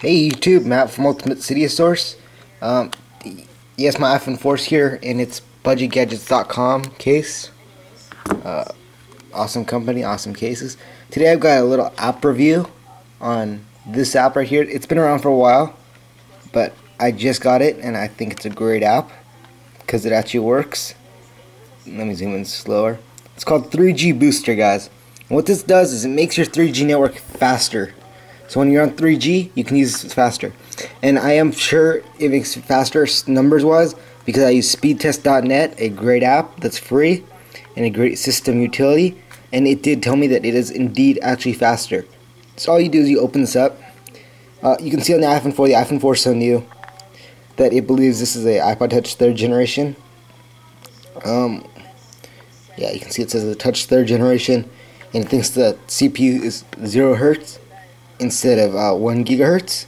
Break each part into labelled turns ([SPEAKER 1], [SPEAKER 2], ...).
[SPEAKER 1] Hey YouTube, Matt from Ultimate Cydia Source. Um, yes, my iPhone 4 is here in its budgetgadgets.com case. Uh, awesome company, awesome cases. Today I've got a little app review on this app right here. It's been around for a while, but I just got it and I think it's a great app because it actually works. Let me zoom in slower. It's called 3G Booster, guys. And what this does is it makes your 3G network faster so when you're on 3G, you can use faster. And I am sure it makes faster numbers wise because I use speedtest.net, a great app that's free and a great system utility. And it did tell me that it is indeed actually faster. So all you do is you open this up. Uh, you can see on the iPhone 4, the iPhone 4 is so new that it believes this is a iPod Touch third generation. Um, yeah, you can see it says the Touch third generation, and it thinks the CPU is zero hertz instead of uh, 1 gigahertz.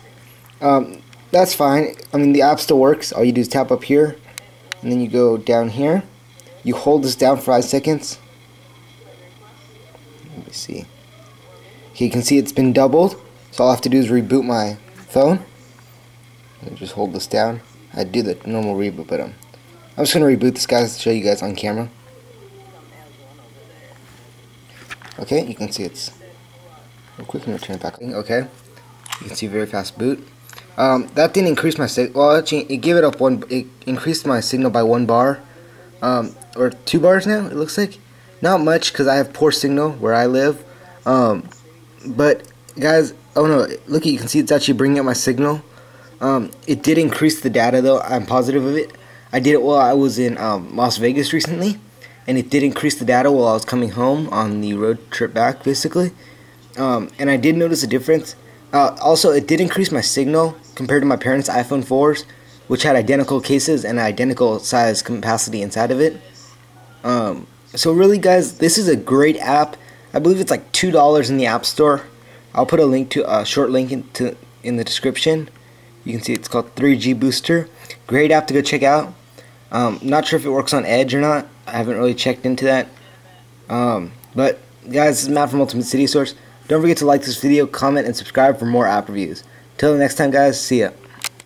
[SPEAKER 1] Um, that's fine. I mean, the app still works. All you do is tap up here, and then you go down here. You hold this down for 5 seconds. Let me see. Okay, you can see it's been doubled. So all I have to do is reboot my phone. Just hold this down. I do the normal reboot, but um, I'm just going to reboot this guys to show you guys on camera. Okay, you can see it's real quick and turn it back. Okay, you can see very fast boot. Um, that didn't increase my signal. Well, actually, it gave it up one. It increased my signal by one bar, um, or two bars now. It looks like not much because I have poor signal where I live. Um, but guys, oh no, look, you can see it's actually bringing up my signal. Um, it did increase the data though. I'm positive of it. I did it while I was in um, Las Vegas recently, and it did increase the data while I was coming home on the road trip back, basically. Um, and I did notice a difference. Uh, also, it did increase my signal compared to my parents' iPhone 4s, which had identical cases and identical size capacity inside of it. Um, so really, guys, this is a great app. I believe it's like two dollars in the App Store. I'll put a link to a short link into in the description. You can see it's called 3G Booster. Great app to go check out. Um, not sure if it works on Edge or not. I haven't really checked into that. Um, but guys, this is Matt from Ultimate Cydia Source. Don't forget to like this video, comment, and subscribe for more app reviews. Till the next time, guys, see ya.